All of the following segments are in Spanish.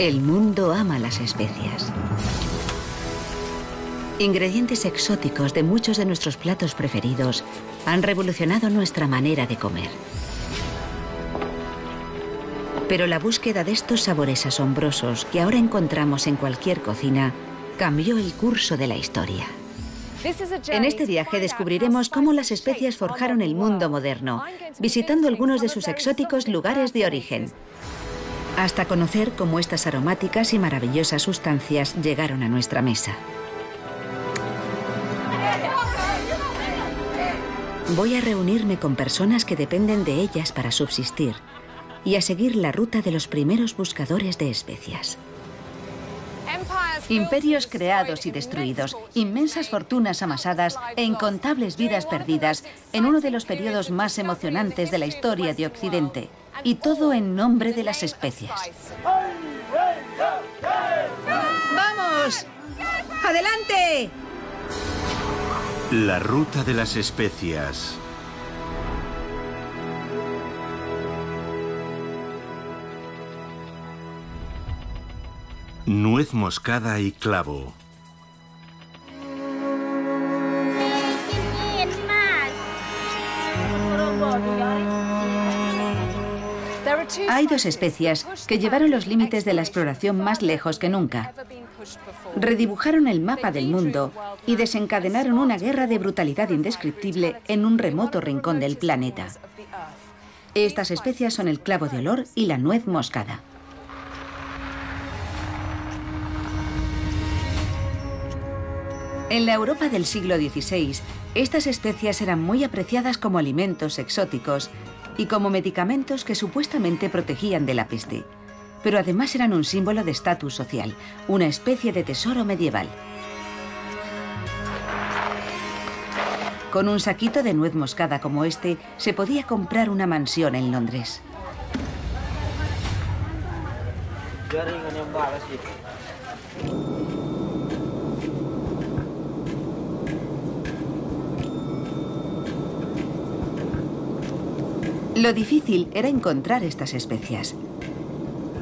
El mundo ama las especias. Ingredientes exóticos de muchos de nuestros platos preferidos han revolucionado nuestra manera de comer. Pero la búsqueda de estos sabores asombrosos que ahora encontramos en cualquier cocina cambió el curso de la historia. En este viaje descubriremos cómo las especias forjaron el mundo moderno, visitando algunos de sus exóticos lugares de origen hasta conocer cómo estas aromáticas y maravillosas sustancias llegaron a nuestra mesa. Voy a reunirme con personas que dependen de ellas para subsistir y a seguir la ruta de los primeros buscadores de especias. Imperios creados y destruidos, inmensas fortunas amasadas e incontables vidas perdidas en uno de los periodos más emocionantes de la historia de Occidente. Y todo en nombre de las especias. ¡Vamos! ¡Adelante! La ruta de las especias. Nuez moscada y clavo. Hay dos especias que llevaron los límites de la exploración más lejos que nunca. Redibujaron el mapa del mundo y desencadenaron una guerra de brutalidad indescriptible en un remoto rincón del planeta. Estas especias son el clavo de olor y la nuez moscada. En la Europa del siglo XVI, estas especias eran muy apreciadas como alimentos exóticos y como medicamentos que supuestamente protegían de la peste. Pero además eran un símbolo de estatus social, una especie de tesoro medieval. Con un saquito de nuez moscada como este, se podía comprar una mansión en Londres. Lo difícil era encontrar estas especias.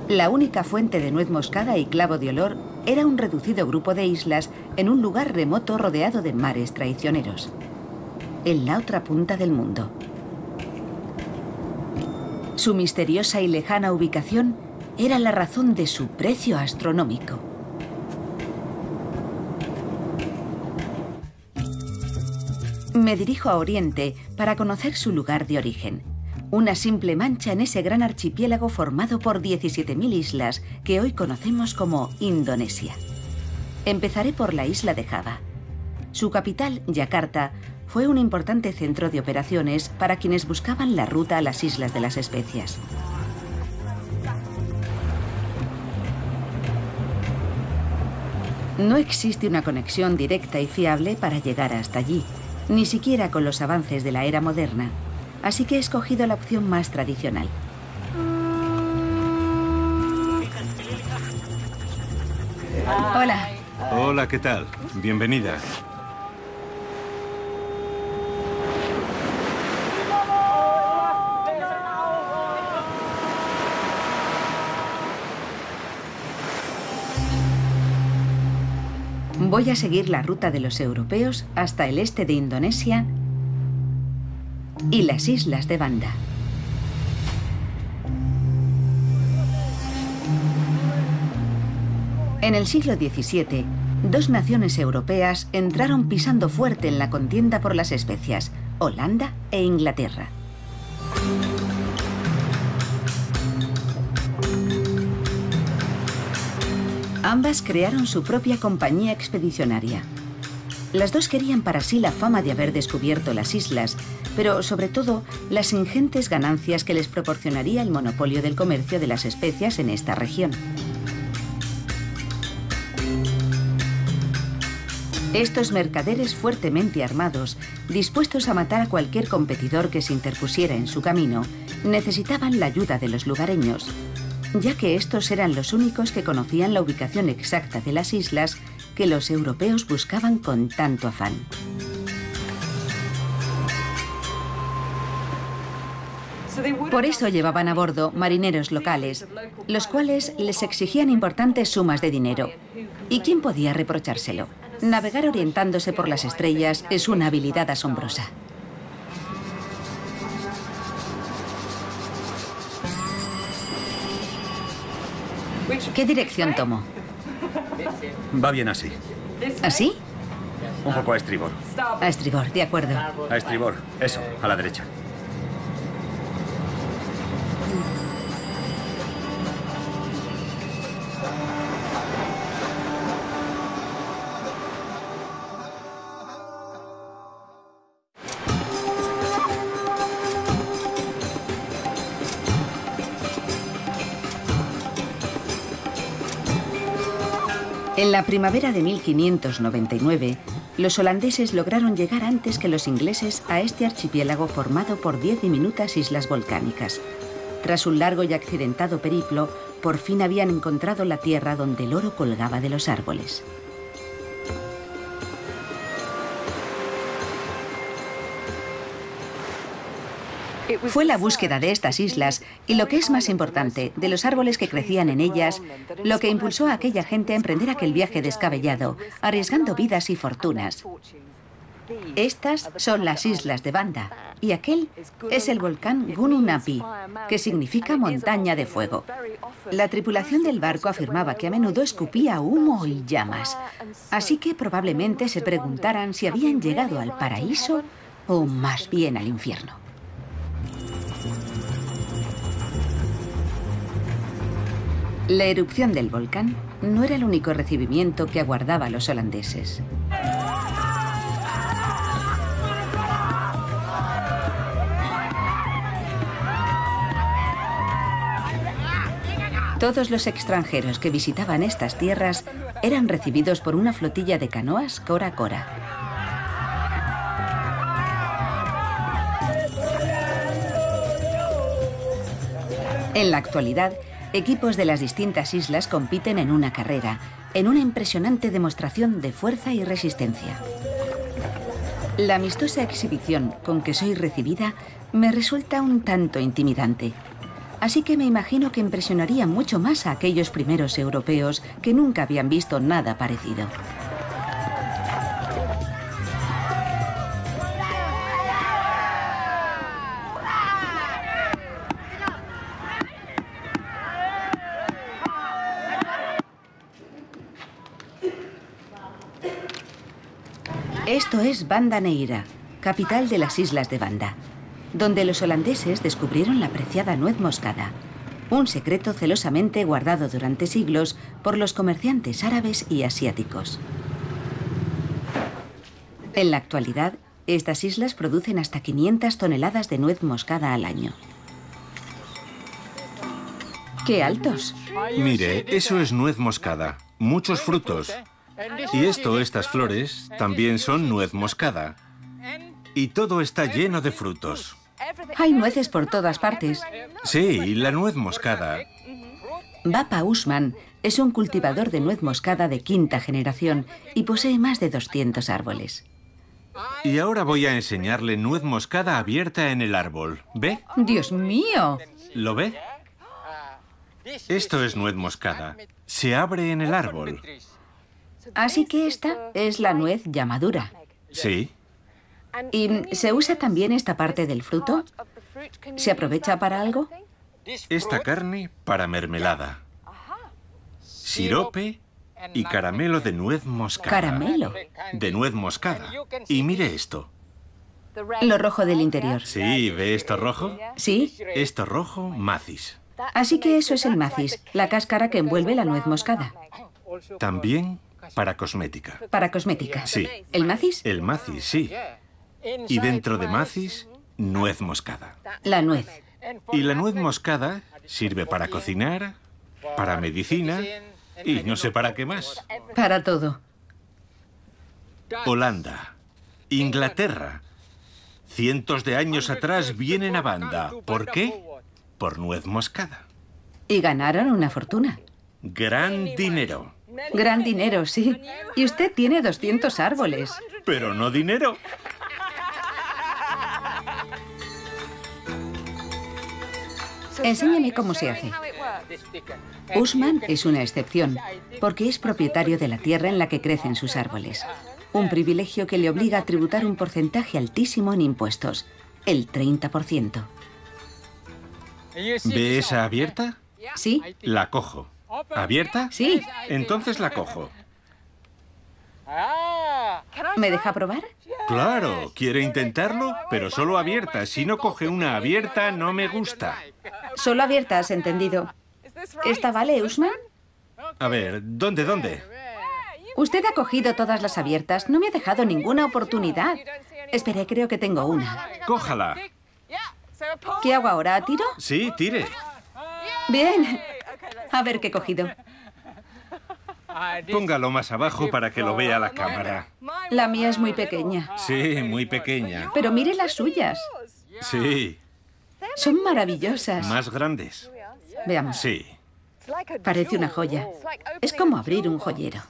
La única fuente de nuez moscada y clavo de olor era un reducido grupo de islas en un lugar remoto rodeado de mares traicioneros, en la otra punta del mundo. Su misteriosa y lejana ubicación era la razón de su precio astronómico. Me dirijo a Oriente para conocer su lugar de origen una simple mancha en ese gran archipiélago formado por 17.000 islas que hoy conocemos como Indonesia. Empezaré por la isla de Java. Su capital, Yakarta, fue un importante centro de operaciones para quienes buscaban la ruta a las Islas de las Especias. No existe una conexión directa y fiable para llegar hasta allí, ni siquiera con los avances de la era moderna así que he escogido la opción más tradicional. Hola. Hola, ¿qué tal? Bienvenida. Voy a seguir la ruta de los europeos hasta el este de Indonesia y las islas de Banda. En el siglo XVII, dos naciones europeas entraron pisando fuerte en la contienda por las especias, Holanda e Inglaterra. Ambas crearon su propia compañía expedicionaria. Las dos querían para sí la fama de haber descubierto las islas, pero sobre todo las ingentes ganancias que les proporcionaría el monopolio del comercio de las especias en esta región. Estos mercaderes fuertemente armados, dispuestos a matar a cualquier competidor que se interpusiera en su camino, necesitaban la ayuda de los lugareños, ya que estos eran los únicos que conocían la ubicación exacta de las islas que los europeos buscaban con tanto afán. Por eso llevaban a bordo marineros locales, los cuales les exigían importantes sumas de dinero. ¿Y quién podía reprochárselo? Navegar orientándose por las estrellas es una habilidad asombrosa. ¿Qué dirección tomo? Va bien así. ¿Así? Un poco a estribor. A estribor, de acuerdo. A estribor. Eso, a la derecha. En la primavera de 1599, los holandeses lograron llegar antes que los ingleses a este archipiélago formado por diez diminutas islas volcánicas. Tras un largo y accidentado periplo, por fin habían encontrado la tierra donde el oro colgaba de los árboles. Fue la búsqueda de estas islas y lo que es más importante, de los árboles que crecían en ellas, lo que impulsó a aquella gente a emprender aquel viaje descabellado, arriesgando vidas y fortunas. Estas son las islas de Banda y aquel es el volcán Gununapi, que significa montaña de fuego. La tripulación del barco afirmaba que a menudo escupía humo y llamas, así que probablemente se preguntaran si habían llegado al paraíso o más bien al infierno. La erupción del volcán no era el único recibimiento que aguardaba a los holandeses. Todos los extranjeros que visitaban estas tierras eran recibidos por una flotilla de canoas Cora Cora. En la actualidad, Equipos de las distintas islas compiten en una carrera, en una impresionante demostración de fuerza y resistencia. La amistosa exhibición con que soy recibida me resulta un tanto intimidante. Así que me imagino que impresionaría mucho más a aquellos primeros europeos que nunca habían visto nada parecido. Banda Neira, capital de las islas de Banda, donde los holandeses descubrieron la preciada nuez moscada, un secreto celosamente guardado durante siglos por los comerciantes árabes y asiáticos. En la actualidad, estas islas producen hasta 500 toneladas de nuez moscada al año. ¡Qué altos! Mire, eso es nuez moscada. Muchos frutos. Y esto, estas flores, también son nuez moscada. Y todo está lleno de frutos. Hay nueces por todas partes. Sí, la nuez moscada. Bapa Usman es un cultivador de nuez moscada de quinta generación y posee más de 200 árboles. Y ahora voy a enseñarle nuez moscada abierta en el árbol. ¿Ve? ¡Dios mío! ¿Lo ve? Esto es nuez moscada. Se abre en el árbol. Así que esta es la nuez ya madura. Sí. ¿Y se usa también esta parte del fruto? ¿Se aprovecha para algo? Esta carne para mermelada. Sirope y caramelo de nuez moscada. ¿Caramelo? De nuez moscada. Y mire esto. Lo rojo del interior. Sí, ¿ve esto rojo? ¿Sí? Esto rojo, macis. Así que eso es el macis, la cáscara que envuelve la nuez moscada. También para cosmética. Para cosmética. Sí. ¿El macis? El macis, sí. Y dentro de macis, nuez moscada. La nuez. Y la nuez moscada sirve para cocinar, para medicina y no sé para qué más. Para todo. Holanda, Inglaterra. Cientos de años atrás vienen a banda. ¿Por qué? Por nuez moscada. Y ganaron una fortuna. Gran dinero. Gran dinero, sí. Y usted tiene 200 árboles. Pero no dinero. Enséñame cómo se hace. Usman es una excepción, porque es propietario de la tierra en la que crecen sus árboles. Un privilegio que le obliga a tributar un porcentaje altísimo en impuestos, el 30%. ¿Ve esa abierta? ¿Sí? La cojo. ¿Abierta? Sí. Entonces la cojo. ¿Me deja probar? Claro, ¿quiere intentarlo? Pero solo abierta. Si no coge una abierta, no me gusta. Solo abierta, has entendido. ¿Esta vale, Usman? A ver, ¿dónde, dónde? Usted ha cogido todas las abiertas. No me ha dejado ninguna oportunidad. Espere, creo que tengo una. Cójala. ¿Qué hago ahora? ¿Tiro? Sí, tire. Bien. A ver qué he cogido. Póngalo más abajo para que lo vea la cámara. La mía es muy pequeña. Sí, muy pequeña. Pero mire las suyas. Sí, Son maravillosas. más grandes. Veamos. Sí. Parece una joya. Es como abrir un joyero.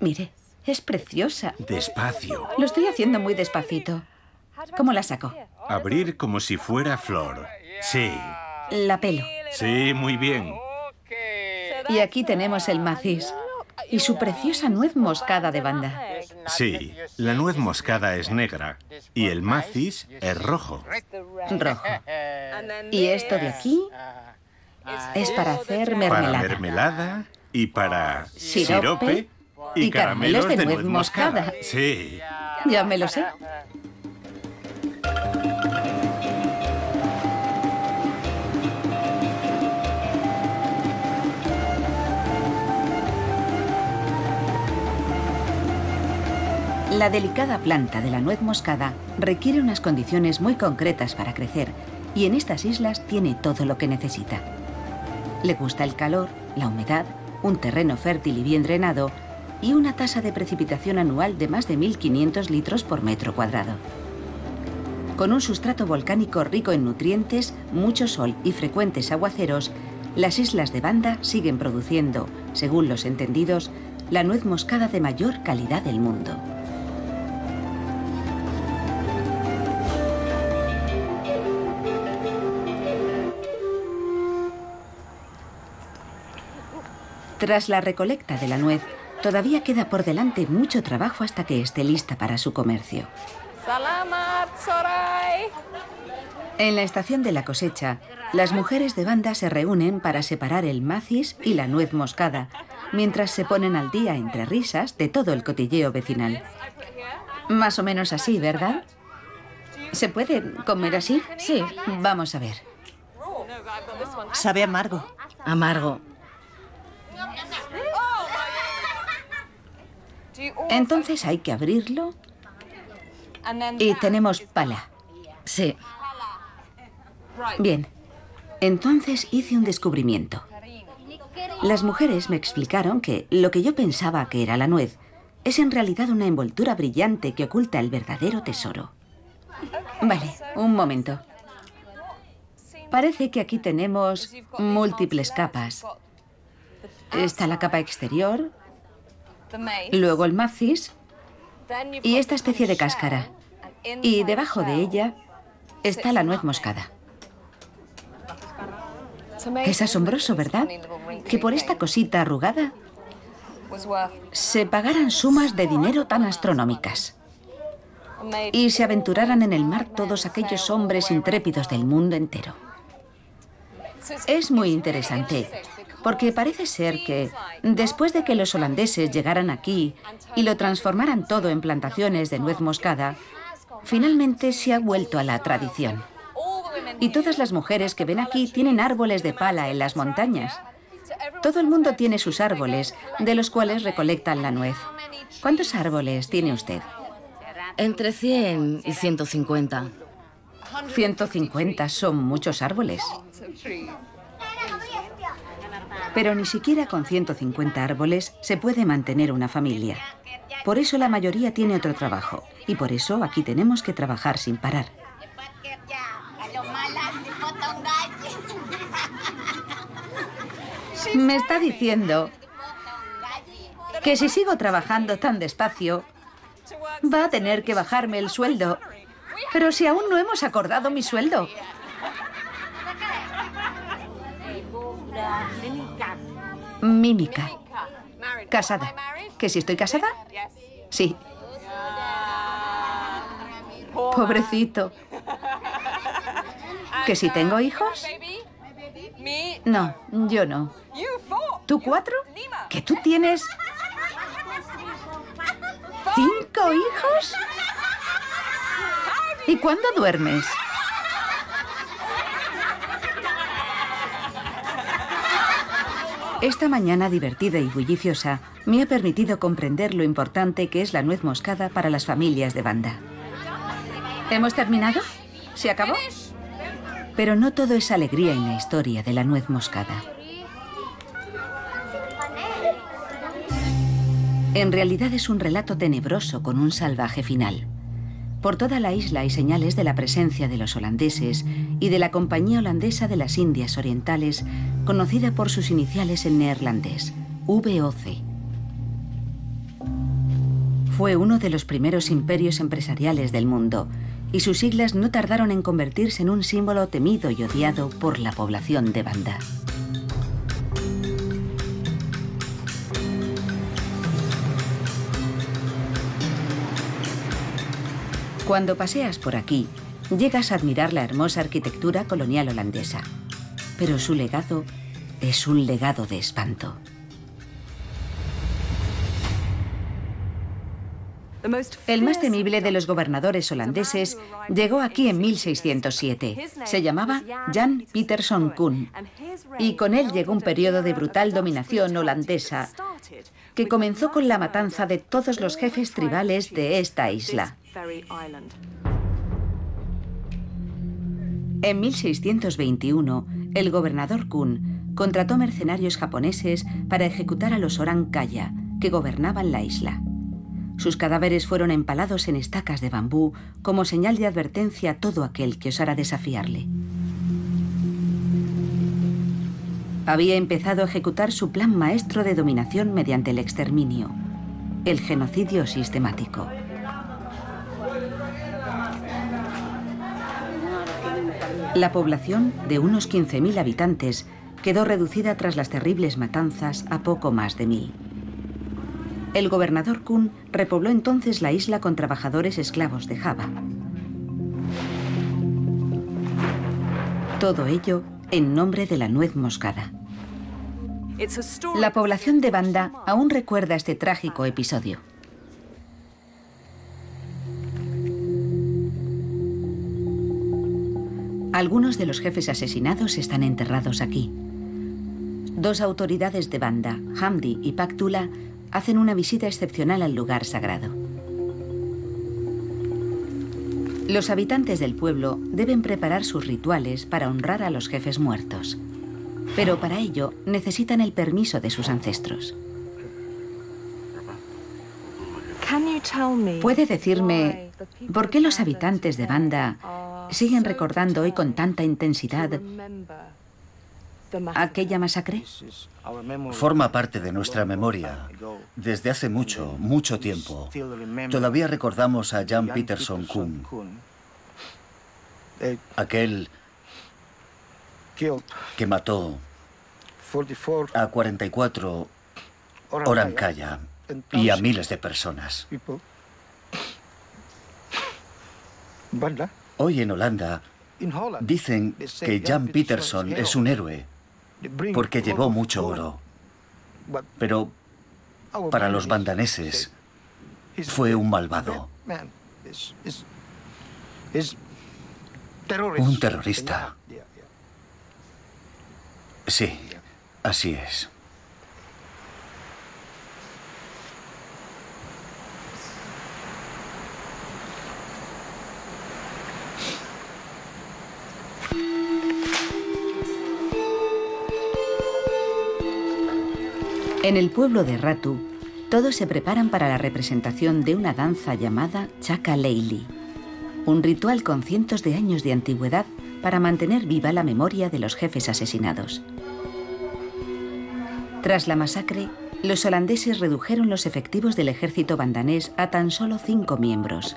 Mire, es preciosa. Despacio. Lo estoy haciendo muy despacito. ¿Cómo la saco? Abrir como si fuera flor. Sí. La pelo. Sí, muy bien. Y aquí tenemos el macis. Y su preciosa nuez moscada de banda. Sí, la nuez moscada es negra y el macis es rojo. Rojo. Y esto de aquí es para hacer Para mermelada. mermelada y para Sirope sirope y, y caramelos de nuez moscada. Sí. Ya me lo sé. La delicada planta de la nuez moscada requiere unas condiciones muy concretas para crecer y en estas islas tiene todo lo que necesita. Le gusta el calor, la humedad, un terreno fértil y bien drenado y una tasa de precipitación anual de más de 1.500 litros por metro cuadrado. Con un sustrato volcánico rico en nutrientes, mucho sol y frecuentes aguaceros, las islas de Banda siguen produciendo, según los entendidos, la nuez moscada de mayor calidad del mundo. Tras la recolecta de la nuez, todavía queda por delante mucho trabajo hasta que esté lista para su comercio. En la estación de la cosecha, las mujeres de banda se reúnen para separar el macis y la nuez moscada, mientras se ponen al día entre risas de todo el cotilleo vecinal. Más o menos así, ¿verdad? ¿Se puede comer así? Sí. Vamos a ver. Sabe amargo. Amargo. Entonces hay que abrirlo y tenemos pala. Sí. Bien. Entonces hice un descubrimiento. Las mujeres me explicaron que lo que yo pensaba que era la nuez es en realidad una envoltura brillante que oculta el verdadero tesoro. Vale, un momento. Parece que aquí tenemos múltiples capas. Está la capa exterior, luego el macis y esta especie de cáscara. Y debajo de ella está la nuez moscada. Es asombroso, ¿verdad? Que por esta cosita arrugada se pagaran sumas de dinero tan astronómicas y se aventuraran en el mar todos aquellos hombres intrépidos del mundo entero. Es muy interesante, porque parece ser que después de que los holandeses llegaran aquí y lo transformaran todo en plantaciones de nuez moscada, finalmente se ha vuelto a la tradición. Y todas las mujeres que ven aquí tienen árboles de pala en las montañas. Todo el mundo tiene sus árboles, de los cuales recolectan la nuez. ¿Cuántos árboles tiene usted? Entre 100 y 150. 150 son muchos árboles. Pero ni siquiera con 150 árboles se puede mantener una familia. Por eso la mayoría tiene otro trabajo. Y por eso aquí tenemos que trabajar sin parar. Me está diciendo que si sigo trabajando tan despacio, va a tener que bajarme el sueldo. Pero si aún no hemos acordado mi sueldo. Mímica. Casada. ¿Que si estoy casada? Sí. Pobrecito. ¿Que si tengo hijos? No, yo no. ¿Tú cuatro? ¿Que tú tienes cinco hijos? ¿Y cuándo duermes? Esta mañana divertida y bulliciosa me ha permitido comprender lo importante que es la nuez moscada para las familias de banda. ¿Hemos terminado? ¿Se acabó? Pero no todo es alegría en la historia de la nuez moscada. En realidad es un relato tenebroso con un salvaje final. Por toda la isla hay señales de la presencia de los holandeses y de la Compañía Holandesa de las Indias Orientales, conocida por sus iniciales en neerlandés, VOC. Fue uno de los primeros imperios empresariales del mundo y sus siglas no tardaron en convertirse en un símbolo temido y odiado por la población de Banda. Cuando paseas por aquí, llegas a admirar la hermosa arquitectura colonial holandesa. Pero su legado es un legado de espanto. El más temible de los gobernadores holandeses llegó aquí en 1607. Se llamaba Jan Pieterszoon Koen. Y con él llegó un periodo de brutal dominación holandesa que comenzó con la matanza de todos los jefes tribales de esta isla. En 1621, el gobernador Kun contrató mercenarios japoneses para ejecutar a los Orang Kaya, que gobernaban la isla. Sus cadáveres fueron empalados en estacas de bambú como señal de advertencia a todo aquel que osara desafiarle. Había empezado a ejecutar su plan maestro de dominación mediante el exterminio, el genocidio sistemático. La población, de unos 15.000 habitantes, quedó reducida tras las terribles matanzas a poco más de mil. El gobernador Kun repobló entonces la isla con trabajadores esclavos de Java. Todo ello en nombre de la nuez moscada. La población de Banda aún recuerda este trágico episodio. Algunos de los jefes asesinados están enterrados aquí. Dos autoridades de banda, Hamdi y Paktula, hacen una visita excepcional al lugar sagrado. Los habitantes del pueblo deben preparar sus rituales para honrar a los jefes muertos. Pero para ello necesitan el permiso de sus ancestros. ¿Puede decirme por qué los habitantes de Banda siguen recordando hoy con tanta intensidad aquella masacre? Forma parte de nuestra memoria. Desde hace mucho, mucho tiempo. Todavía recordamos a Jan Peterson Kuhn. Aquel que mató a 44 Orankaya y a miles de personas. Hoy en Holanda dicen que Jan Peterson es un héroe porque llevó mucho oro. Pero para los bandaneses fue un malvado. Un terrorista. Sí, así es. En el pueblo de Ratu, todos se preparan para la representación de una danza llamada Chaka Leili, un ritual con cientos de años de antigüedad para mantener viva la memoria de los jefes asesinados. Tras la masacre, los holandeses redujeron los efectivos del ejército bandanés a tan solo cinco miembros.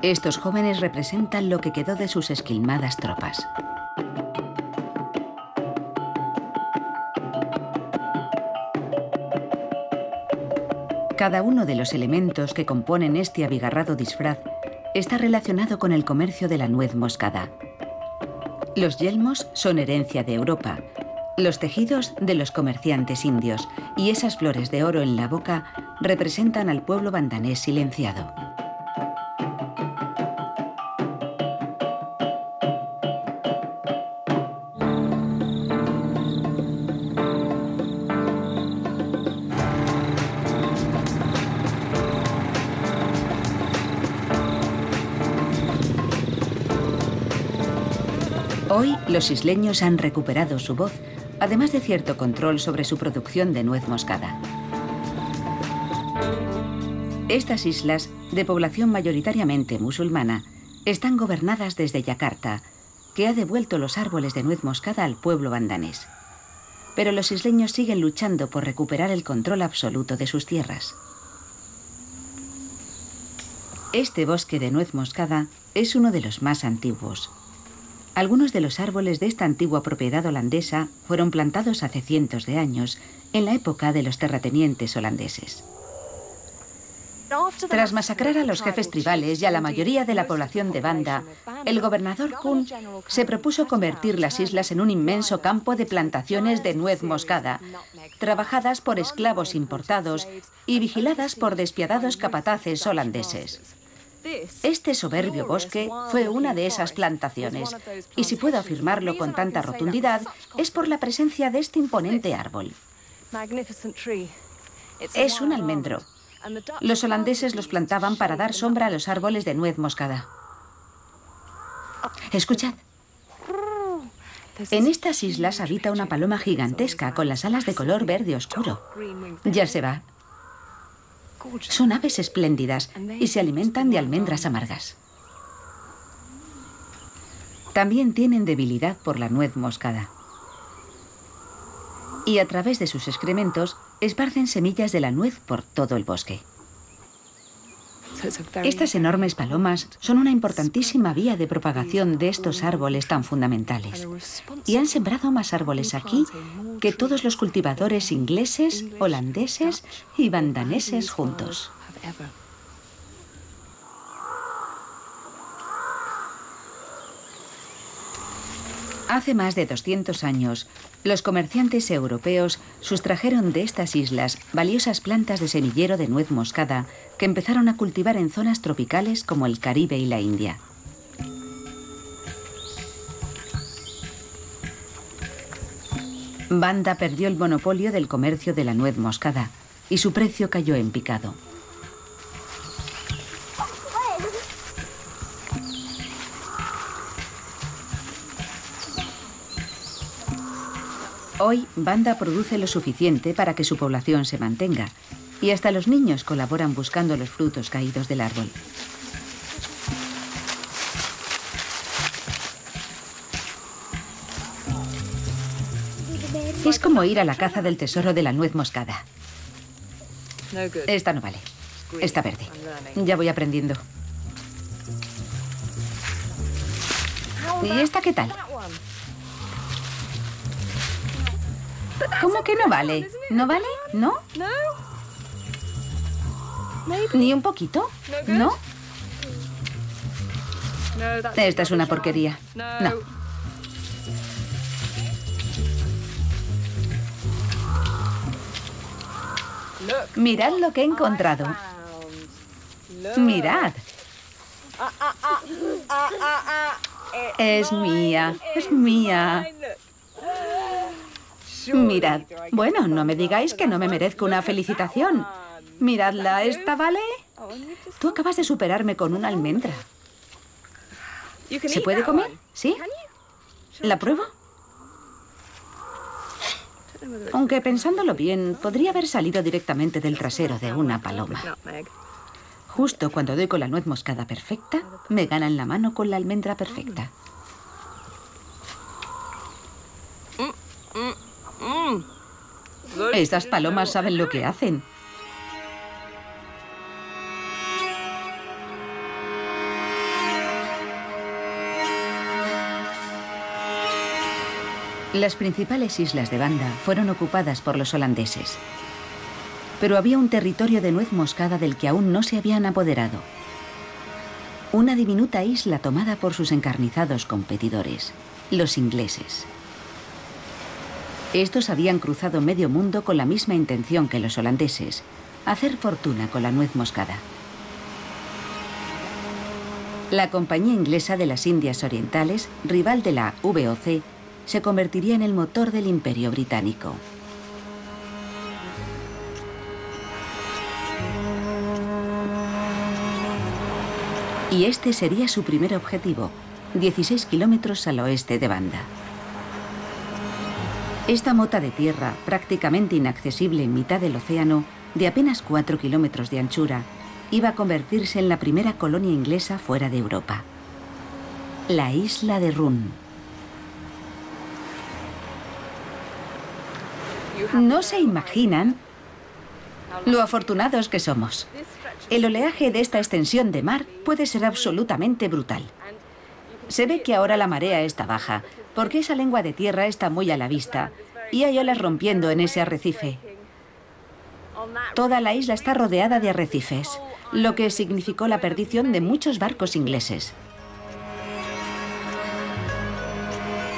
Estos jóvenes representan lo que quedó de sus esquilmadas tropas. Cada uno de los elementos que componen este abigarrado disfraz está relacionado con el comercio de la nuez moscada. Los yelmos son herencia de Europa, los tejidos de los comerciantes indios y esas flores de oro en la boca representan al pueblo bandanés silenciado. Los isleños han recuperado su voz, además de cierto control sobre su producción de nuez moscada. Estas islas, de población mayoritariamente musulmana, están gobernadas desde Yakarta, que ha devuelto los árboles de nuez moscada al pueblo bandanés. Pero los isleños siguen luchando por recuperar el control absoluto de sus tierras. Este bosque de nuez moscada es uno de los más antiguos. Algunos de los árboles de esta antigua propiedad holandesa fueron plantados hace cientos de años, en la época de los terratenientes holandeses. Tras masacrar a los jefes tribales y a la mayoría de la población de Banda, el gobernador Kuhn se propuso convertir las islas en un inmenso campo de plantaciones de nuez moscada, trabajadas por esclavos importados y vigiladas por despiadados capataces holandeses. Este soberbio bosque fue una de esas plantaciones, y si puedo afirmarlo con tanta rotundidad, es por la presencia de este imponente árbol. Es un almendro. Los holandeses los plantaban para dar sombra a los árboles de nuez moscada. Escuchad. En estas islas habita una paloma gigantesca con las alas de color verde oscuro. Ya se va. Son aves espléndidas y se alimentan de almendras amargas. También tienen debilidad por la nuez moscada. Y a través de sus excrementos esparcen semillas de la nuez por todo el bosque. Estas enormes palomas son una importantísima vía de propagación de estos árboles tan fundamentales. Y han sembrado más árboles aquí que todos los cultivadores ingleses, holandeses y bandaneses juntos. Hace más de 200 años, los comerciantes europeos sustrajeron de estas islas valiosas plantas de semillero de nuez moscada que empezaron a cultivar en zonas tropicales como el Caribe y la India. Banda perdió el monopolio del comercio de la nuez moscada y su precio cayó en picado. Hoy, Banda produce lo suficiente para que su población se mantenga, y hasta los niños colaboran buscando los frutos caídos del árbol. Es como ir a la caza del tesoro de la nuez moscada. Esta no vale. Está verde. Ya voy aprendiendo. ¿Y esta qué tal? ¿Cómo que no vale? ¿No vale? ¿No? ¿Ni un poquito? ¿No? Esta es una porquería. No. Mirad lo que he encontrado. Mirad. Es mía, es mía. Mirad. Bueno, no me digáis que no me merezco una felicitación. Miradla, ¿esta vale? Tú acabas de superarme con una almendra. ¿Se puede comer? ¿Sí? ¿La pruebo? Aunque pensándolo bien, podría haber salido directamente del trasero de una paloma. Justo cuando doy con la nuez moscada perfecta, me gana en la mano con la almendra perfecta. Estas palomas saben lo que hacen. Las principales islas de Banda fueron ocupadas por los holandeses. pero había un territorio de nuez moscada del que aún no se habían apoderado. Una diminuta isla tomada por sus encarnizados competidores, los ingleses. Estos habían cruzado medio mundo con la misma intención que los holandeses, hacer fortuna con la nuez moscada. La Compañía Inglesa de las Indias Orientales, rival de la VOC, se convertiría en el motor del Imperio Británico. Y este sería su primer objetivo, 16 kilómetros al oeste de Banda. Esta mota de tierra, prácticamente inaccesible en mitad del océano, de apenas 4 kilómetros de anchura, iba a convertirse en la primera colonia inglesa fuera de Europa. La isla de Run. No se imaginan lo afortunados que somos. El oleaje de esta extensión de mar puede ser absolutamente brutal. Se ve que ahora la marea está baja, porque esa lengua de tierra está muy a la vista y hay olas rompiendo en ese arrecife. Toda la isla está rodeada de arrecifes, lo que significó la perdición de muchos barcos ingleses.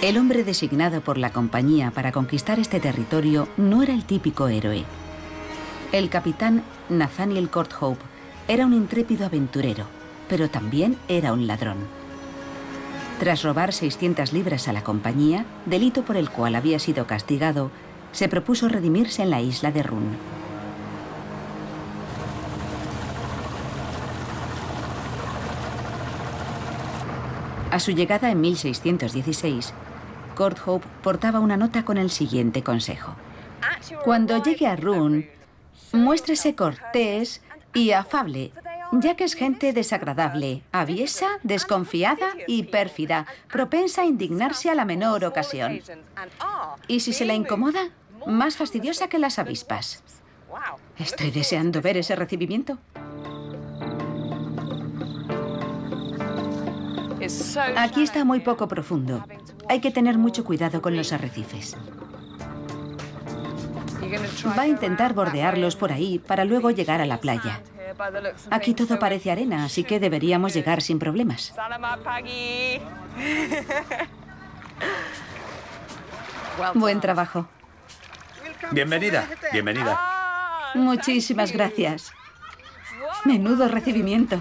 El hombre designado por la compañía para conquistar este territorio no era el típico héroe. El capitán Nathaniel Courthope era un intrépido aventurero, pero también era un ladrón. Tras robar 600 libras a la compañía, delito por el cual había sido castigado, se propuso redimirse en la isla de Run. A su llegada en 1616, Courthope portaba una nota con el siguiente consejo. Cuando llegue a Run, muéstrese cortés y afable, ya que es gente desagradable, aviesa, desconfiada y pérfida, propensa a indignarse a la menor ocasión. Y si se la incomoda, más fastidiosa que las avispas. Estoy deseando ver ese recibimiento. Aquí está muy poco profundo. Hay que tener mucho cuidado con los arrecifes. Va a intentar bordearlos por ahí para luego llegar a la playa. Aquí todo parece arena, así que deberíamos llegar sin problemas. Buen trabajo. Bienvenida, bienvenida. Muchísimas gracias. Menudo recibimiento.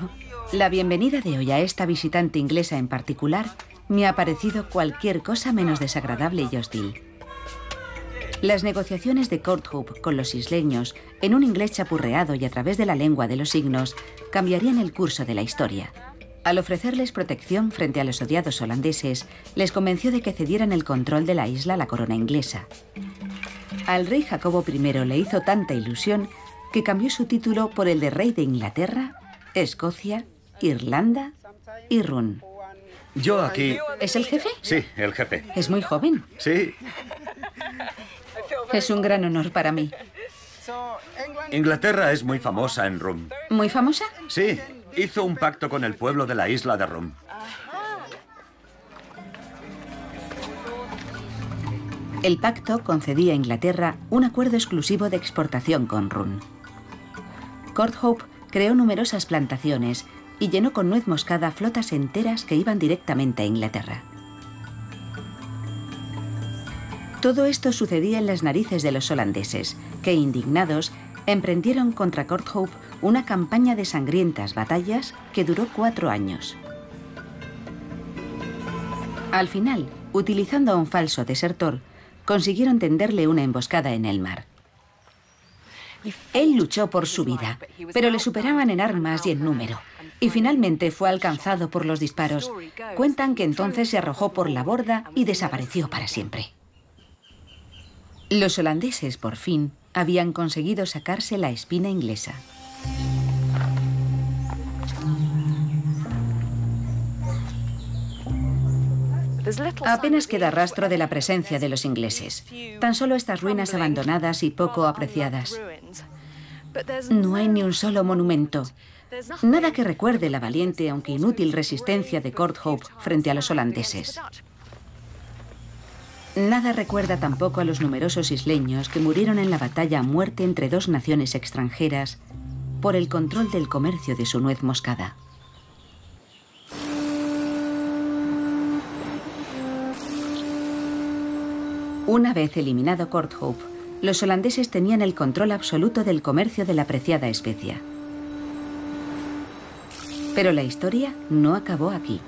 La bienvenida de hoy a esta visitante inglesa en particular me ha parecido cualquier cosa menos desagradable y hostil. Las negociaciones de Courthope con los isleños, en un inglés chapurreado y a través de la lengua de los signos, cambiarían el curso de la historia. Al ofrecerles protección frente a los odiados holandeses, les convenció de que cedieran el control de la isla a la corona inglesa. Al rey Jacobo I le hizo tanta ilusión que cambió su título por el de rey de Inglaterra, Escocia, Irlanda y Run. Yo aquí... ¿Es el jefe? Sí, el jefe. Es muy joven. Sí. Es un gran honor para mí. Inglaterra es muy famosa en Rum. ¿Muy famosa? Sí, hizo un pacto con el pueblo de la isla de Rum. El pacto concedía a Inglaterra un acuerdo exclusivo de exportación con Rum. Courthope creó numerosas plantaciones y llenó con nuez moscada flotas enteras que iban directamente a Inglaterra. Todo esto sucedía en las narices de los holandeses, que, indignados, emprendieron contra Courthope una campaña de sangrientas batallas que duró cuatro años. Al final, utilizando a un falso desertor, consiguieron tenderle una emboscada en el mar. Él luchó por su vida, pero le superaban en armas y en número, y finalmente fue alcanzado por los disparos. Cuentan que entonces se arrojó por la borda y desapareció para siempre. Los holandeses, por fin, habían conseguido sacarse la espina inglesa. Apenas queda rastro de la presencia de los ingleses. Tan solo estas ruinas abandonadas y poco apreciadas. No hay ni un solo monumento. Nada que recuerde la valiente, aunque inútil, resistencia de Courthope frente a los holandeses. Nada recuerda tampoco a los numerosos isleños que murieron en la batalla a muerte entre dos naciones extranjeras por el control del comercio de su nuez moscada. Una vez eliminado Courthope, los holandeses tenían el control absoluto del comercio de la preciada especia. Pero la historia no acabó aquí.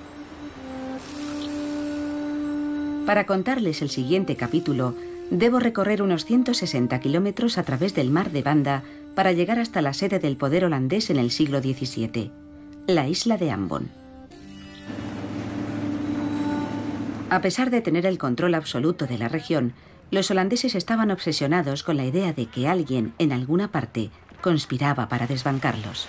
Para contarles el siguiente capítulo, debo recorrer unos 160 kilómetros a través del mar de Banda para llegar hasta la sede del poder holandés en el siglo XVII, la isla de Ambon. A pesar de tener el control absoluto de la región, los holandeses estaban obsesionados con la idea de que alguien en alguna parte conspiraba para desbancarlos.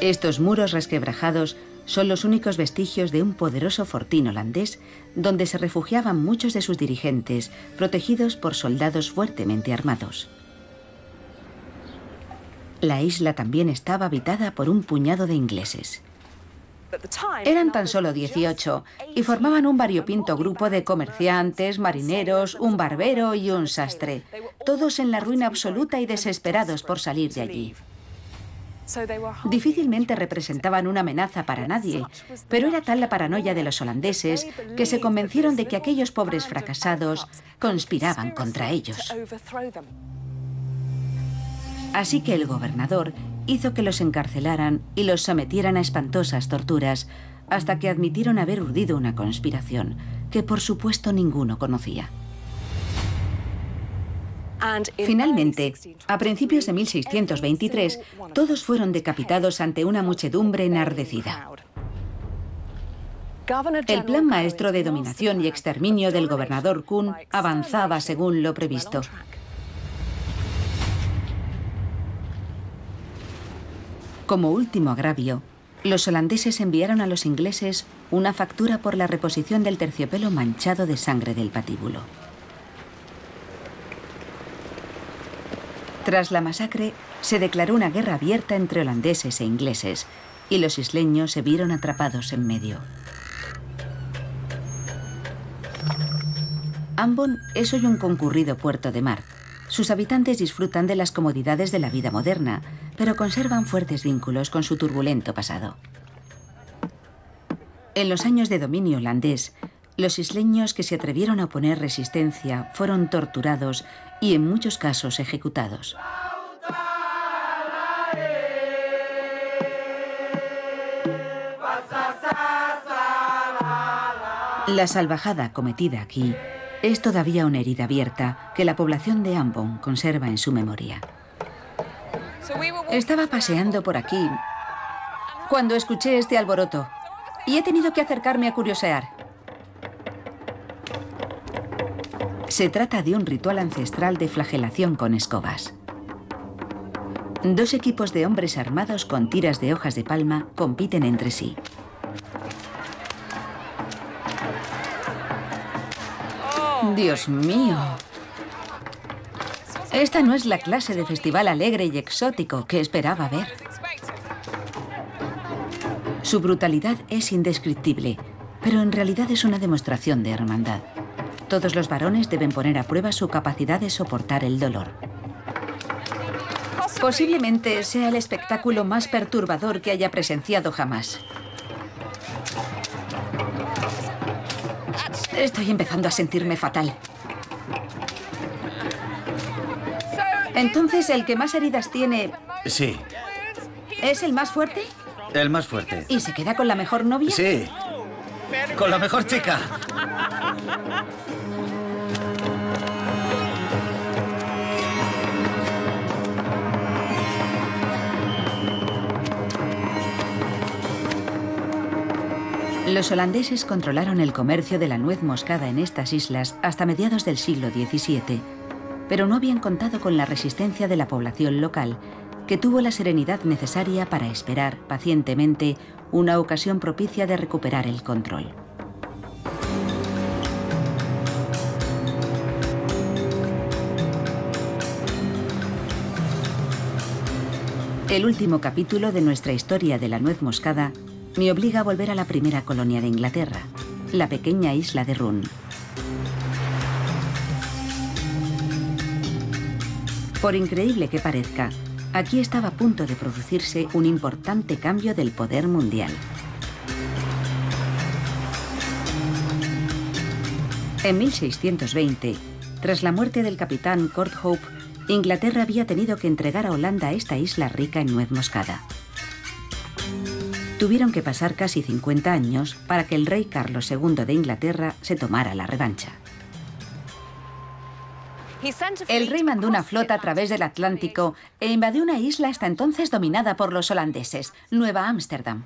Estos muros resquebrajados son los únicos vestigios de un poderoso fortín holandés donde se refugiaban muchos de sus dirigentes, protegidos por soldados fuertemente armados. La isla también estaba habitada por un puñado de ingleses. Eran tan solo 18 y formaban un variopinto grupo de comerciantes, marineros, un barbero y un sastre, todos en la ruina absoluta y desesperados por salir de allí. Difícilmente representaban una amenaza para nadie, pero era tal la paranoia de los holandeses que se convencieron de que aquellos pobres fracasados conspiraban contra ellos. Así que el gobernador hizo que los encarcelaran y los sometieran a espantosas torturas hasta que admitieron haber urdido una conspiración que por supuesto ninguno conocía. Finalmente, a principios de 1623, todos fueron decapitados ante una muchedumbre enardecida. El plan maestro de dominación y exterminio del gobernador Kuhn avanzaba según lo previsto. Como último agravio, los holandeses enviaron a los ingleses una factura por la reposición del terciopelo manchado de sangre del patíbulo. Tras la masacre, se declaró una guerra abierta entre holandeses e ingleses, y los isleños se vieron atrapados en medio. Ambon es hoy un concurrido puerto de mar. Sus habitantes disfrutan de las comodidades de la vida moderna, pero conservan fuertes vínculos con su turbulento pasado. En los años de dominio holandés, los isleños que se atrevieron a oponer resistencia fueron torturados y en muchos casos ejecutados. La salvajada cometida aquí es todavía una herida abierta que la población de Ambon conserva en su memoria. Estaba paseando por aquí cuando escuché este alboroto y he tenido que acercarme a curiosear. Se trata de un ritual ancestral de flagelación con escobas. Dos equipos de hombres armados con tiras de hojas de palma compiten entre sí. Dios mío. Esta no es la clase de festival alegre y exótico que esperaba ver. Su brutalidad es indescriptible, pero en realidad es una demostración de hermandad. Todos los varones deben poner a prueba su capacidad de soportar el dolor. Posiblemente sea el espectáculo más perturbador que haya presenciado jamás. Estoy empezando a sentirme fatal. Entonces, ¿el que más heridas tiene Sí, es el más fuerte? el más fuerte. ¿Y se queda con la mejor novia? Sí, con la mejor chica. Los holandeses controlaron el comercio de la nuez moscada en estas islas hasta mediados del siglo XVII, pero no habían contado con la resistencia de la población local, que tuvo la serenidad necesaria para esperar pacientemente una ocasión propicia de recuperar el control. El último capítulo de nuestra historia de la nuez moscada me obliga a volver a la primera colonia de Inglaterra, la pequeña isla de Run. Por increíble que parezca, aquí estaba a punto de producirse un importante cambio del poder mundial. En 1620, tras la muerte del capitán Courthope, Inglaterra había tenido que entregar a Holanda esta isla rica en nuez moscada. Tuvieron que pasar casi 50 años para que el rey Carlos II de Inglaterra se tomara la revancha. El rey mandó una flota a través del Atlántico e invadió una isla hasta entonces dominada por los holandeses, Nueva Ámsterdam.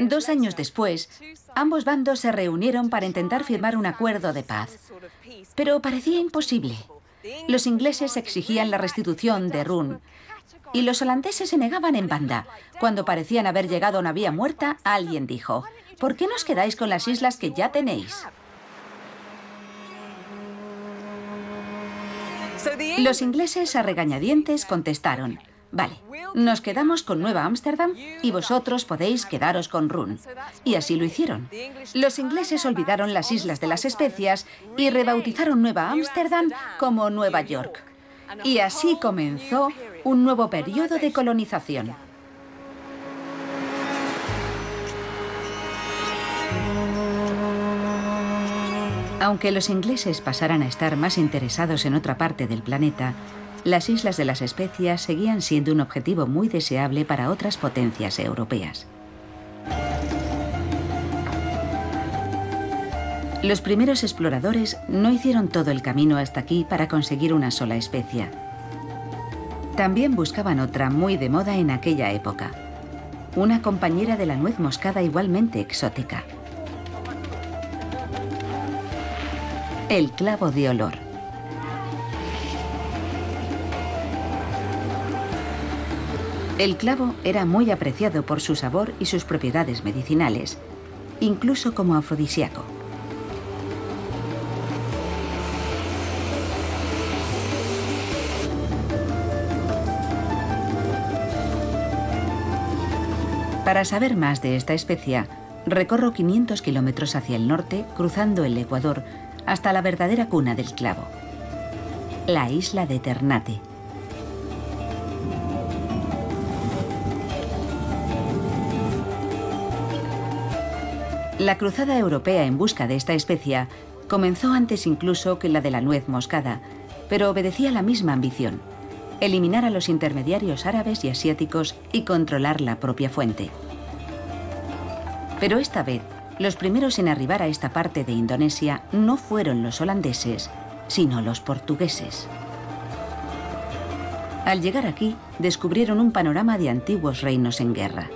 Dos años después, ambos bandos se reunieron para intentar firmar un acuerdo de paz. Pero parecía imposible. Los ingleses exigían la restitución de Run y los holandeses se negaban en banda. Cuando parecían haber llegado a una vía muerta, alguien dijo, ¿por qué nos quedáis con las islas que ya tenéis? Los ingleses a regañadientes contestaron, vale, nos quedamos con Nueva Ámsterdam y vosotros podéis quedaros con Run. Y así lo hicieron. Los ingleses olvidaron las Islas de las Especias y rebautizaron Nueva Ámsterdam como Nueva York. Y así comenzó un nuevo periodo de colonización. Aunque los ingleses pasaran a estar más interesados en otra parte del planeta, las Islas de las Especias seguían siendo un objetivo muy deseable para otras potencias europeas. Los primeros exploradores no hicieron todo el camino hasta aquí para conseguir una sola especia. También buscaban otra muy de moda en aquella época, una compañera de la nuez moscada igualmente exótica. El clavo de olor. El clavo era muy apreciado por su sabor y sus propiedades medicinales, incluso como afrodisíaco. Para saber más de esta especia, recorro 500 kilómetros hacia el norte, cruzando el Ecuador, hasta la verdadera cuna del clavo, la isla de Ternate. La cruzada europea en busca de esta especia comenzó antes incluso que la de la nuez moscada, pero obedecía la misma ambición, eliminar a los intermediarios árabes y asiáticos y controlar la propia fuente. Pero esta vez, los primeros en arribar a esta parte de Indonesia no fueron los holandeses, sino los portugueses. Al llegar aquí, descubrieron un panorama de antiguos reinos en guerra.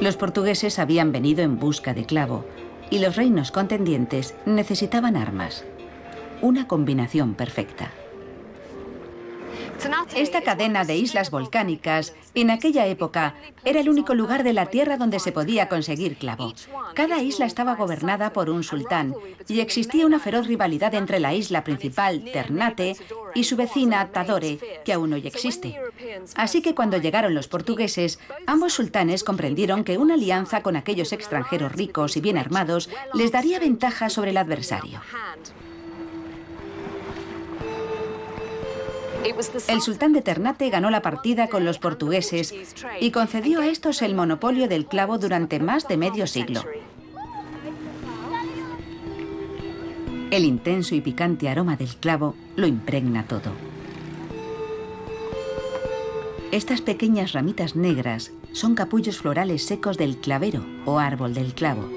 Los portugueses habían venido en busca de clavo y los reinos contendientes necesitaban armas. Una combinación perfecta. Esta cadena de islas volcánicas, en aquella época, era el único lugar de la Tierra donde se podía conseguir clavo. Cada isla estaba gobernada por un sultán y existía una feroz rivalidad entre la isla principal, Ternate, y su vecina, Tadore, que aún hoy existe. Así que cuando llegaron los portugueses, ambos sultanes comprendieron que una alianza con aquellos extranjeros ricos y bien armados les daría ventaja sobre el adversario. El sultán de Ternate ganó la partida con los portugueses y concedió a estos el monopolio del clavo durante más de medio siglo. El intenso y picante aroma del clavo lo impregna todo. Estas pequeñas ramitas negras son capullos florales secos del clavero o árbol del clavo.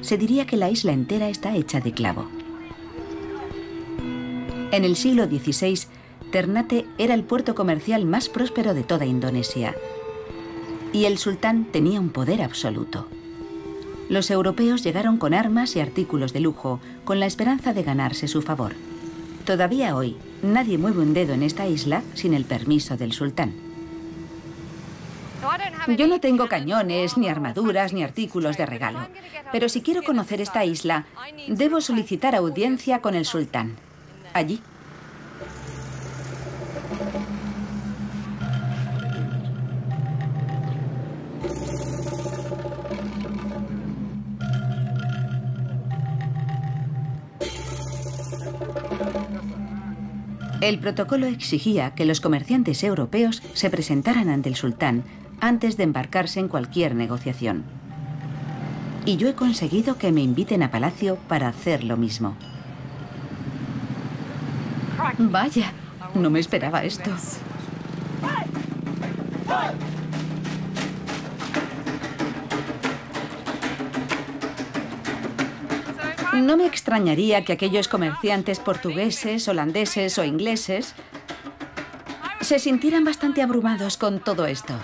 Se diría que la isla entera está hecha de clavo. En el siglo XVI, Ternate era el puerto comercial más próspero de toda Indonesia. Y el sultán tenía un poder absoluto. Los europeos llegaron con armas y artículos de lujo, con la esperanza de ganarse su favor. Todavía hoy, nadie mueve un dedo en esta isla sin el permiso del sultán. Yo no tengo cañones, ni armaduras, ni artículos de regalo. Pero si quiero conocer esta isla, debo solicitar audiencia con el sultán. Allí. El protocolo exigía que los comerciantes europeos se presentaran ante el sultán antes de embarcarse en cualquier negociación. Y yo he conseguido que me inviten a palacio para hacer lo mismo. Vaya, no me esperaba esto. No me extrañaría que aquellos comerciantes portugueses, holandeses o ingleses se sintieran bastante abrumados con todo esto.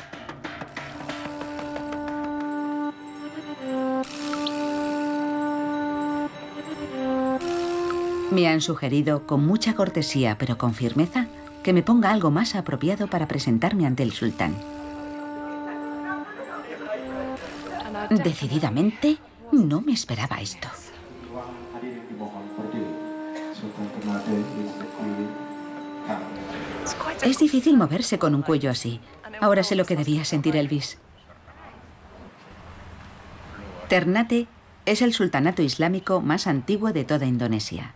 Me han sugerido con mucha cortesía, pero con firmeza, que me ponga algo más apropiado para presentarme ante el sultán. Decididamente, no me esperaba esto. Es difícil moverse con un cuello así. Ahora sé lo que debía sentir Elvis. Ternate es el sultanato islámico más antiguo de toda Indonesia.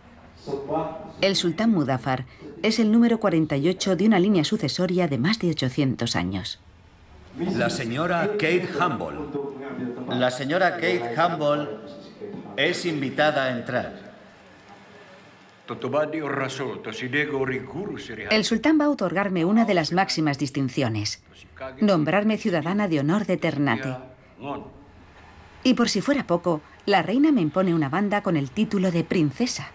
El sultán Mudaffar es el número 48 de una línea sucesoria de más de 800 años. La señora Kate Humble. La señora Kate Humble es invitada a entrar. El sultán va a otorgarme una de las máximas distinciones, nombrarme ciudadana de honor de Ternate. Y por si fuera poco, la reina me impone una banda con el título de princesa.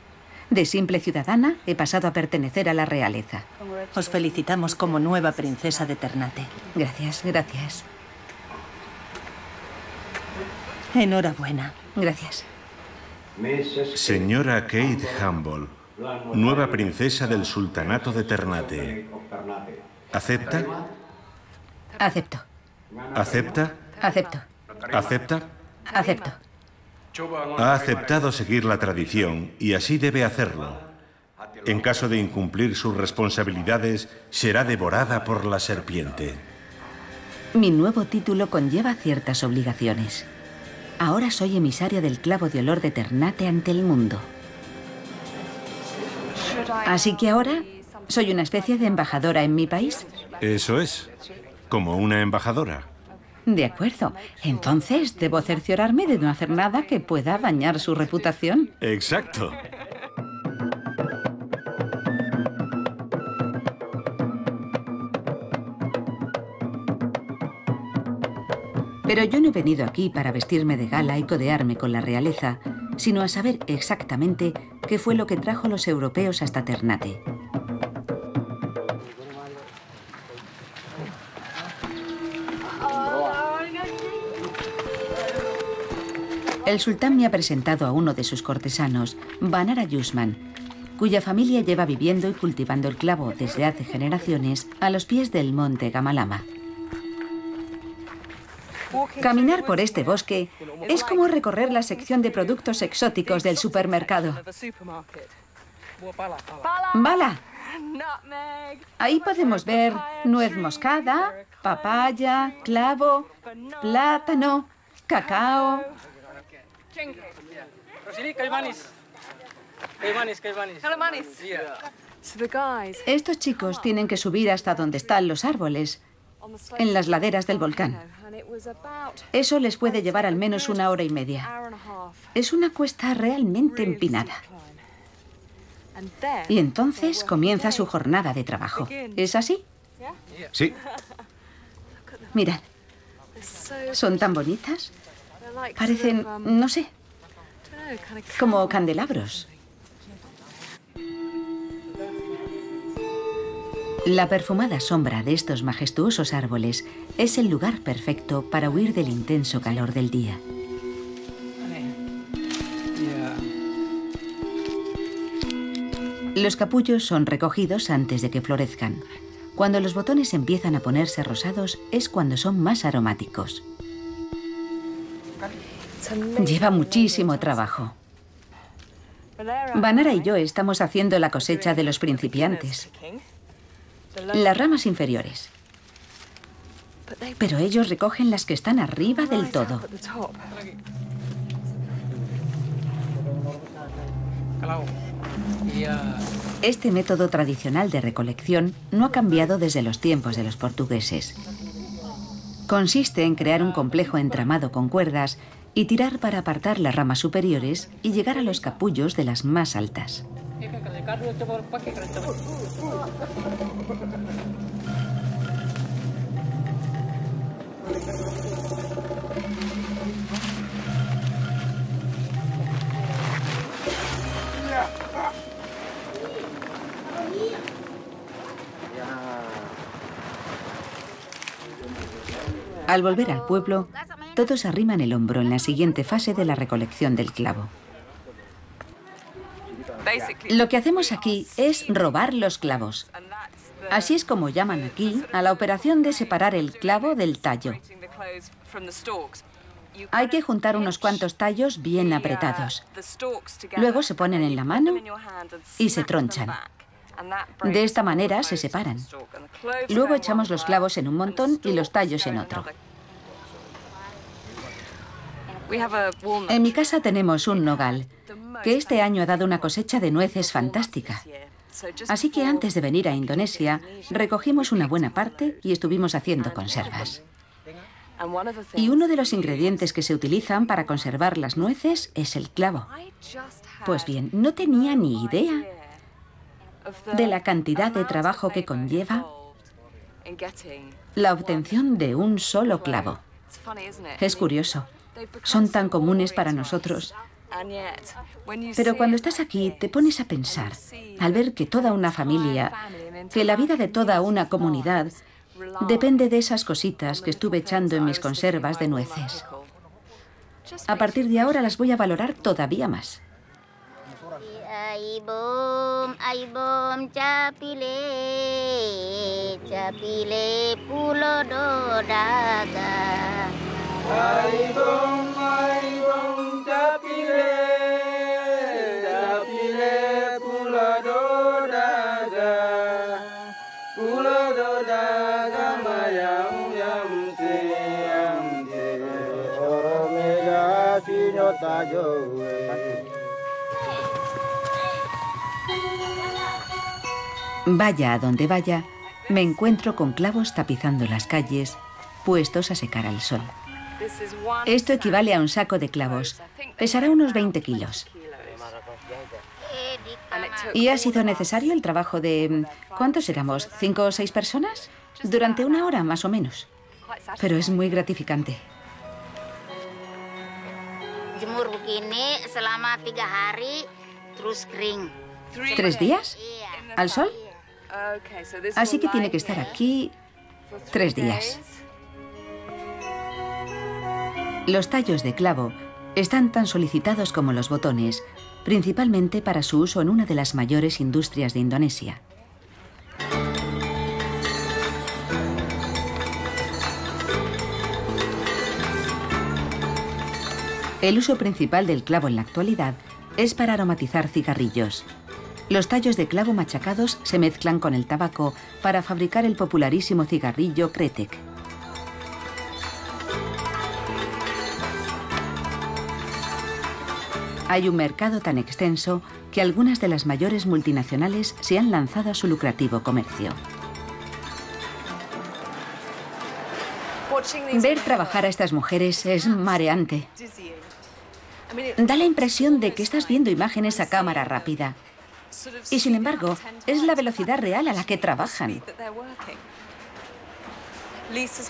De simple ciudadana he pasado a pertenecer a la realeza. Os felicitamos como nueva princesa de Ternate. Gracias, gracias. Enhorabuena. Gracias. Señora Kate Humble, nueva princesa del sultanato de Ternate. ¿Acepta? Acepto. ¿Acepta? Acepto. ¿Acepta? Acepto. Ha aceptado seguir la tradición y así debe hacerlo. En caso de incumplir sus responsabilidades, será devorada por la serpiente. Mi nuevo título conlleva ciertas obligaciones. Ahora soy emisaria del clavo de olor de Ternate ante el mundo. Así que ahora soy una especie de embajadora en mi país. Eso es, como una embajadora. De acuerdo. Entonces, debo cerciorarme de no hacer nada que pueda dañar su reputación. Exacto. Pero yo no he venido aquí para vestirme de gala y codearme con la realeza, sino a saber exactamente qué fue lo que trajo los europeos hasta Ternate. El sultán me ha presentado a uno de sus cortesanos, Banara Yusman, cuya familia lleva viviendo y cultivando el clavo desde hace generaciones a los pies del monte Gamalama. Caminar por este bosque es como recorrer la sección de productos exóticos del supermercado. Bala. Ahí podemos ver nuez moscada, papaya, clavo, plátano, cacao. Estos chicos tienen que subir hasta donde están los árboles, en las laderas del volcán. Eso les puede llevar al menos una hora y media. Es una cuesta realmente empinada. Y entonces comienza su jornada de trabajo. ¿Es así? Sí. Mirad. Son tan bonitas. Parecen, no sé, como candelabros. La perfumada sombra de estos majestuosos árboles es el lugar perfecto para huir del intenso calor del día. Los capullos son recogidos antes de que florezcan. Cuando los botones empiezan a ponerse rosados es cuando son más aromáticos. Lleva muchísimo trabajo. Banara y yo estamos haciendo la cosecha de los principiantes. Las ramas inferiores. Pero ellos recogen las que están arriba del todo. Este método tradicional de recolección no ha cambiado desde los tiempos de los portugueses. Consiste en crear un complejo entramado con cuerdas y tirar para apartar las ramas superiores y llegar a los capullos de las más altas. Al volver al pueblo, todos arriman el hombro en la siguiente fase de la recolección del clavo. Lo que hacemos aquí es robar los clavos. Así es como llaman aquí a la operación de separar el clavo del tallo. Hay que juntar unos cuantos tallos bien apretados. Luego se ponen en la mano y se tronchan. De esta manera se separan. Luego echamos los clavos en un montón y los tallos en otro. En mi casa tenemos un nogal, que este año ha dado una cosecha de nueces fantástica. Así que antes de venir a Indonesia, recogimos una buena parte y estuvimos haciendo conservas. Y uno de los ingredientes que se utilizan para conservar las nueces es el clavo. Pues bien, no tenía ni idea de la cantidad de trabajo que conlleva la obtención de un solo clavo. Es curioso. Son tan comunes para nosotros. Pero cuando estás aquí te pones a pensar, al ver que toda una familia, que la vida de toda una comunidad depende de esas cositas que estuve echando en mis conservas de nueces. A partir de ahora las voy a valorar todavía más. Vaya a donde vaya, me encuentro con clavos tapizando las calles, puestos a secar al sol. Esto equivale a un saco de clavos. Pesará unos 20 kilos. ¿Y ha sido necesario el trabajo de... ¿Cuántos éramos? ¿Cinco o seis personas? Durante una hora, más o menos. Pero es muy gratificante. ¿Tres días? ¿Al sol? Así que tiene que estar aquí tres días. Los tallos de clavo están tan solicitados como los botones, principalmente para su uso en una de las mayores industrias de Indonesia. El uso principal del clavo en la actualidad es para aromatizar cigarrillos. Los tallos de clavo machacados se mezclan con el tabaco para fabricar el popularísimo cigarrillo Kretek. Hay un mercado tan extenso que algunas de las mayores multinacionales se han lanzado a su lucrativo comercio. Ver trabajar a estas mujeres es mareante. Da la impresión de que estás viendo imágenes a cámara rápida. Y sin embargo, es la velocidad real a la que trabajan.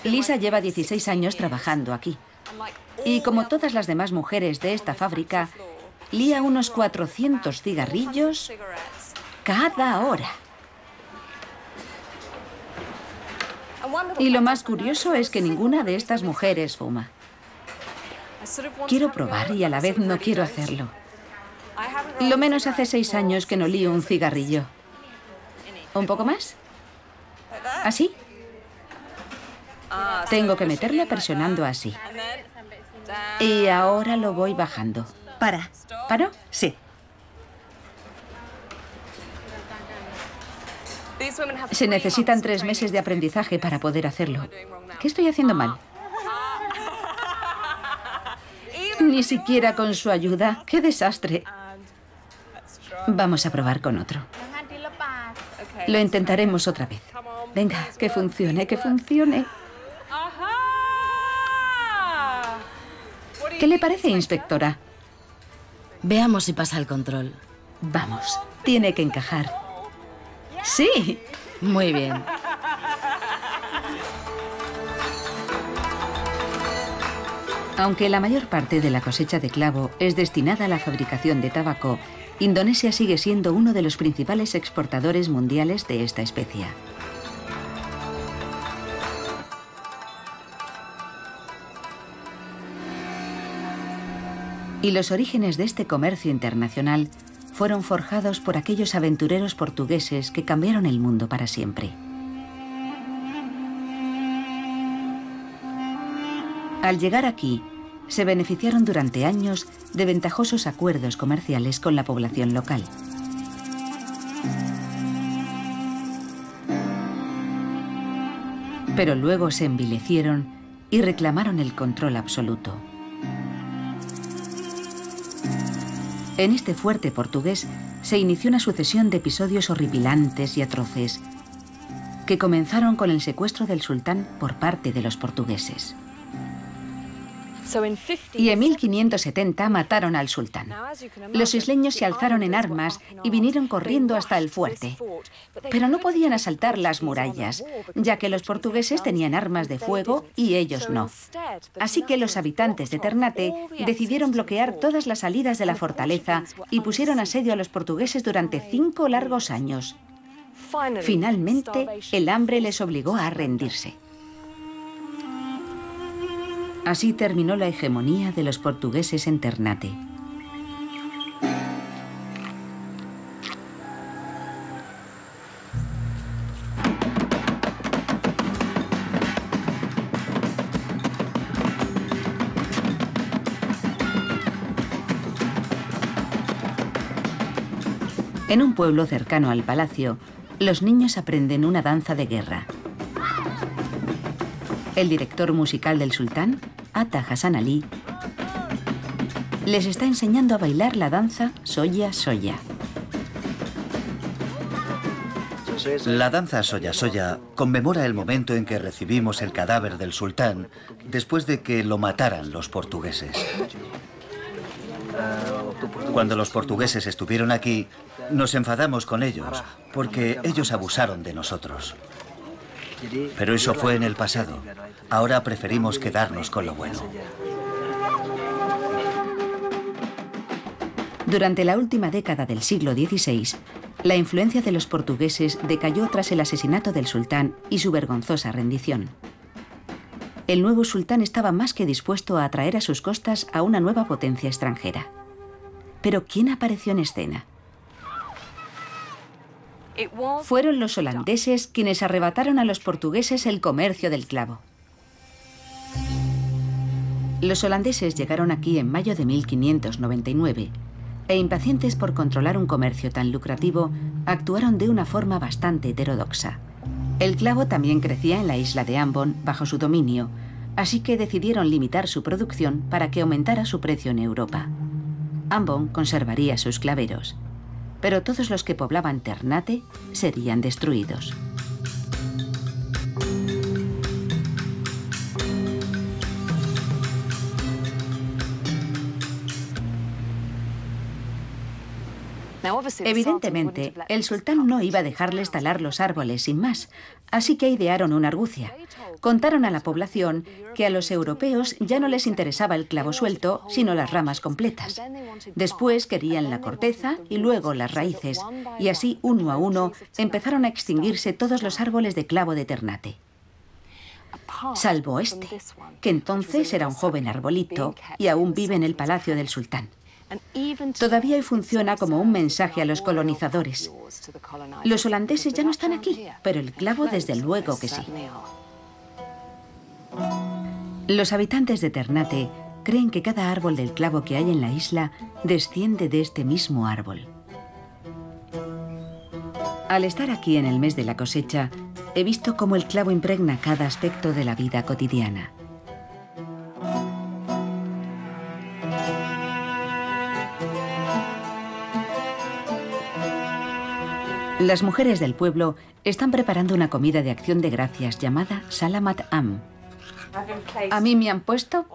Lisa lleva 16 años trabajando aquí. Y como todas las demás mujeres de esta fábrica, lía unos 400 cigarrillos cada hora. Y lo más curioso es que ninguna de estas mujeres fuma. Quiero probar y a la vez no quiero hacerlo. Lo menos hace seis años que no lío un cigarrillo. ¿Un poco más? ¿Así? Tengo que meterla presionando así. Y ahora lo voy bajando. Para. ¿Paro? Sí. Se necesitan tres meses de aprendizaje para poder hacerlo. ¿Qué estoy haciendo mal? Ni siquiera con su ayuda. ¡Qué desastre! Vamos a probar con otro. Lo intentaremos otra vez. Venga, que funcione, que funcione. ¿Qué le parece, inspectora? Veamos si pasa el control. Vamos, tiene que encajar. Sí. Muy bien. Aunque la mayor parte de la cosecha de clavo es destinada a la fabricación de tabaco, Indonesia sigue siendo uno de los principales exportadores mundiales de esta especia. Y los orígenes de este comercio internacional fueron forjados por aquellos aventureros portugueses que cambiaron el mundo para siempre. Al llegar aquí, se beneficiaron durante años de ventajosos acuerdos comerciales con la población local. Pero luego se envilecieron y reclamaron el control absoluto. En este fuerte portugués se inició una sucesión de episodios horripilantes y atroces que comenzaron con el secuestro del sultán por parte de los portugueses. Y en 1570 mataron al sultán. Los isleños se alzaron en armas y vinieron corriendo hasta el fuerte. Pero no podían asaltar las murallas, ya que los portugueses tenían armas de fuego y ellos no. Así que los habitantes de Ternate decidieron bloquear todas las salidas de la fortaleza y pusieron asedio a los portugueses durante cinco largos años. Finalmente, el hambre les obligó a rendirse. Así terminó la hegemonía de los portugueses en Ternate. En un pueblo cercano al palacio, los niños aprenden una danza de guerra. El director musical del sultán, Atta Hassan Ali, les está enseñando a bailar la danza Soya Soya. La danza Soya Soya conmemora el momento en que recibimos el cadáver del sultán después de que lo mataran los portugueses. Cuando los portugueses estuvieron aquí, nos enfadamos con ellos porque ellos abusaron de nosotros. Pero eso fue en el pasado. Ahora preferimos quedarnos con lo bueno. Durante la última década del siglo XVI, la influencia de los portugueses decayó tras el asesinato del sultán y su vergonzosa rendición. El nuevo sultán estaba más que dispuesto a atraer a sus costas a una nueva potencia extranjera. Pero ¿quién apareció en escena? Fueron los holandeses quienes arrebataron a los portugueses el comercio del clavo. Los holandeses llegaron aquí en mayo de 1599 e impacientes por controlar un comercio tan lucrativo, actuaron de una forma bastante heterodoxa. El clavo también crecía en la isla de Ambon bajo su dominio, así que decidieron limitar su producción para que aumentara su precio en Europa. Ambon conservaría sus claveros pero todos los que poblaban Ternate serían destruidos. Evidentemente, el sultán no iba a dejarles talar los árboles sin más, así que idearon una argucia. Contaron a la población que a los europeos ya no les interesaba el clavo suelto, sino las ramas completas. Después querían la corteza y luego las raíces, y así uno a uno empezaron a extinguirse todos los árboles de clavo de Ternate salvo este, que entonces era un joven arbolito y aún vive en el palacio del sultán. Todavía funciona como un mensaje a los colonizadores. Los holandeses ya no están aquí, pero el clavo desde luego que sí. Los habitantes de Ternate creen que cada árbol del clavo que hay en la isla desciende de este mismo árbol. Al estar aquí en el mes de la cosecha, he visto cómo el clavo impregna cada aspecto de la vida cotidiana. Las mujeres del pueblo están preparando una comida de acción de gracias llamada Salamat Am. A mí me han puesto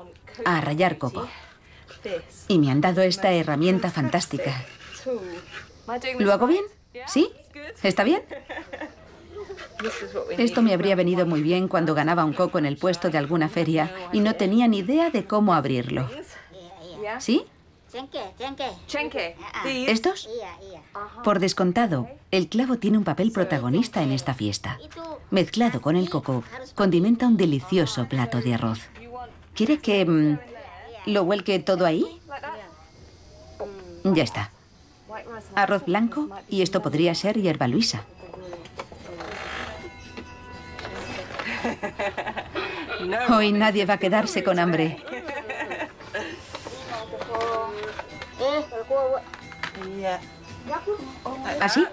a rayar coco. Y me han dado esta herramienta fantástica. ¿Lo hago bien? ¿Sí? ¿Está bien? Esto me habría venido muy bien cuando ganaba un coco en el puesto de alguna feria y no tenía ni idea de cómo abrirlo. ¿Sí? ¿Estos? Por descontado, el clavo tiene un papel protagonista en esta fiesta. Mezclado con el coco, condimenta un delicioso plato de arroz. ¿Quiere que mm, lo vuelque todo ahí? Ya está. Arroz blanco y esto podría ser hierba luisa. Hoy nadie va a quedarse con hambre. ¿Así?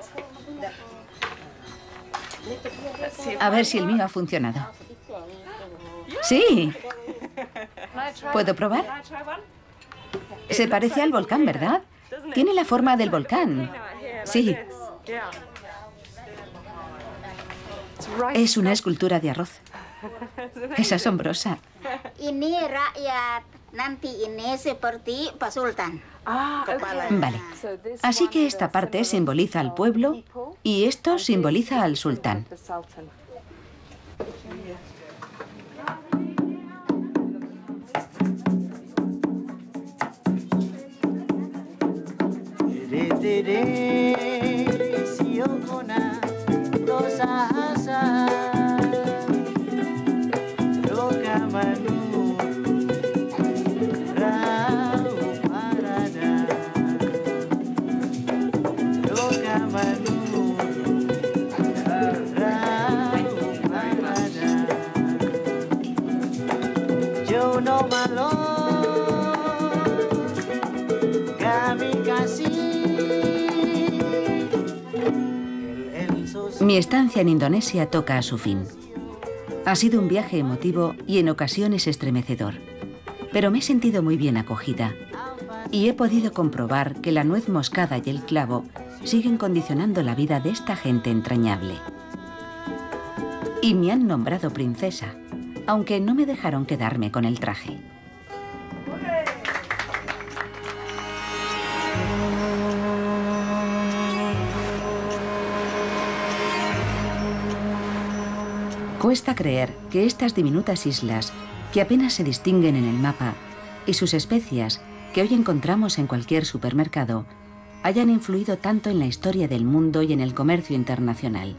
A ver si el mío ha funcionado. Sí. ¿Puedo probar? Se parece al volcán, ¿verdad? Tiene la forma del volcán. Sí. Es una escultura de arroz. Es asombrosa. Vale. Así que esta parte simboliza al pueblo y esto simboliza al sultán. Mi estancia en Indonesia toca a su fin. Ha sido un viaje emotivo y en ocasiones estremecedor, pero me he sentido muy bien acogida y he podido comprobar que la nuez moscada y el clavo siguen condicionando la vida de esta gente entrañable. Y me han nombrado princesa, aunque no me dejaron quedarme con el traje. Cuesta creer que estas diminutas islas, que apenas se distinguen en el mapa, y sus especias, que hoy encontramos en cualquier supermercado, hayan influido tanto en la historia del mundo y en el comercio internacional,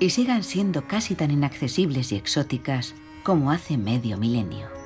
y sigan siendo casi tan inaccesibles y exóticas como hace medio milenio.